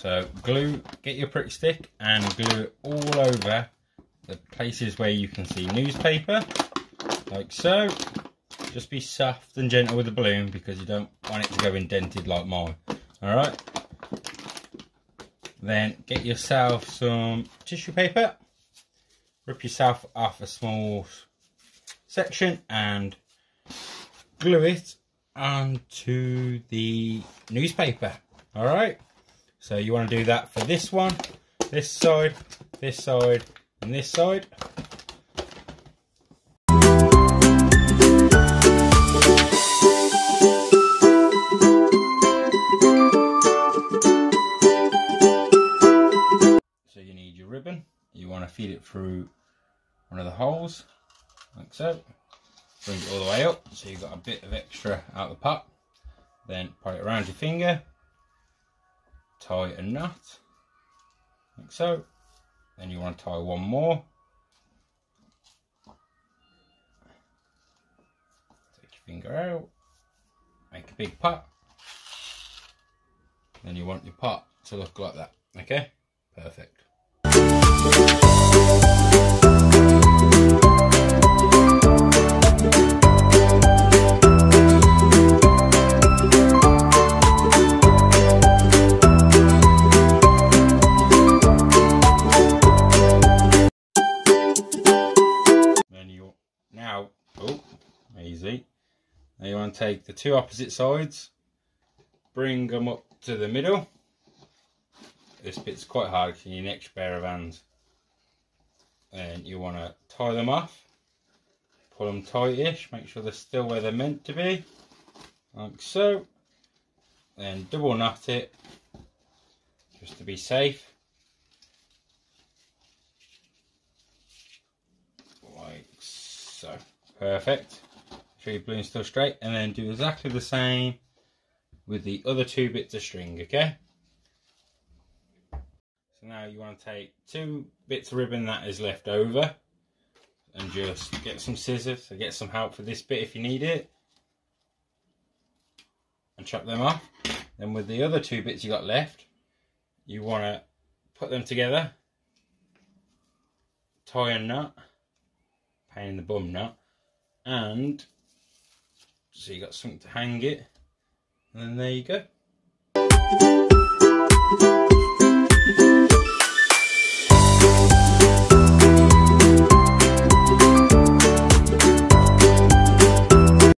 So glue, get your Pritt stick and glue it all over the places where you can see newspaper, like so. Just be soft and gentle with the balloon because you don't want it to go indented like mine. All right. Then get yourself some tissue paper, rip yourself off a small section and glue it onto the newspaper. All right. So you want to do that for this one, this side, this side, and this side. Ribbon. You want to feed it through one of the holes, like so. Bring it all the way up, so you've got a bit of extra out the pot. Then put it around your finger. Tie a knot like so. Then you want to tie one more. Take your finger out. Make a big pot. Then you want your pot to look like that okay? Perfect Now you want to take the two opposite sides, bring them up to the middle. This bit's quite hard because you need an extra pair of hands. And you want to tie them off, pull them tightish, make sure they're still where they're meant to be, like so. Then double knot it, just to be safe. Like so. Perfect show your still straight and then do exactly the same with the other two bits of string okay? So now you want to take two bits of ribbon that is left over and just get some scissors so get some help for this bit if you need it and chop them off. Then with the other two bits you got left you want to put them together tie a knot pain in the bum knot and so you got something to hang it. And then there you go.